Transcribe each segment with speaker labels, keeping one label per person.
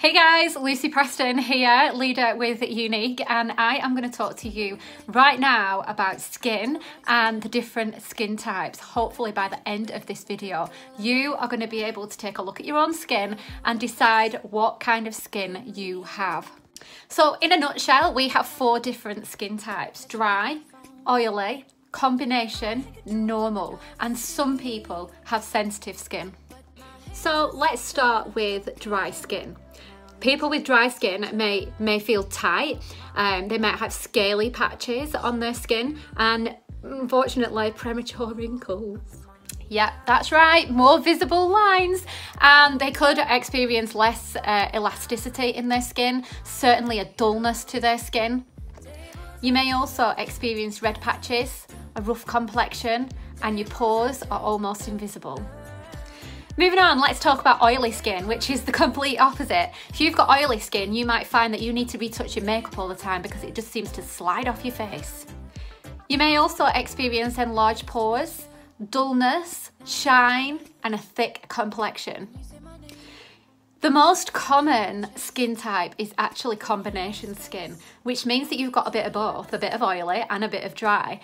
Speaker 1: Hey guys, Lucy Preston here, leader with Younique, and I am going to talk to you right now about skin and the different skin types. Hopefully by the end of this video, you are going to be able to take a look at your own skin and decide what kind of skin you have. So in a nutshell, we have four different skin types, dry, oily, combination, normal, and some people have sensitive skin. So let's start with dry skin. People with dry skin may, may feel tight, um, they might have scaly patches on their skin and unfortunately premature wrinkles. Yeah, that's right, more visible lines. And they could experience less uh, elasticity in their skin, certainly a dullness to their skin. You may also experience red patches, a rough complexion, and your pores are almost invisible. Moving on, let's talk about oily skin, which is the complete opposite. If you've got oily skin, you might find that you need to retouch your makeup all the time because it just seems to slide off your face. You may also experience enlarged pores, dullness, shine, and a thick complexion. The most common skin type is actually combination skin, which means that you've got a bit of both, a bit of oily and a bit of dry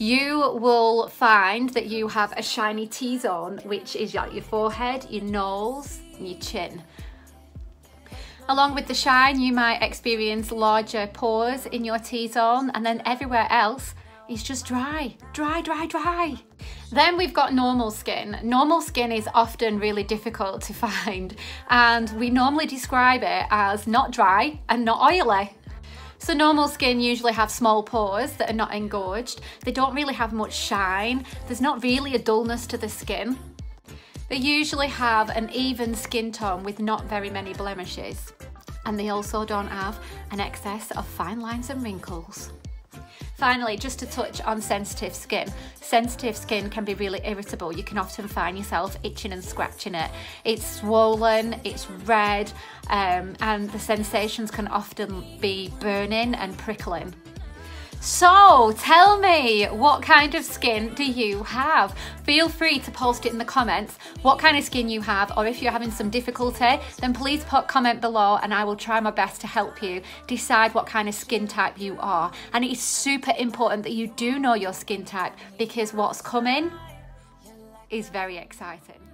Speaker 1: you will find that you have a shiny T-zone, which is like your forehead, your nose, and your chin. Along with the shine, you might experience larger pores in your T-zone and then everywhere else is just dry, dry, dry, dry. Then we've got normal skin. Normal skin is often really difficult to find and we normally describe it as not dry and not oily. So normal skin usually have small pores that are not engorged. They don't really have much shine. There's not really a dullness to the skin. They usually have an even skin tone with not very many blemishes. And they also don't have an excess of fine lines and wrinkles. Finally, just to touch on sensitive skin. Sensitive skin can be really irritable. You can often find yourself itching and scratching it. It's swollen, it's red, um, and the sensations can often be burning and prickling. So tell me, what kind of skin do you have? Feel free to post it in the comments what kind of skin you have, or if you're having some difficulty, then please put comment below and I will try my best to help you decide what kind of skin type you are. And it is super important that you do know your skin type because what's coming is very exciting.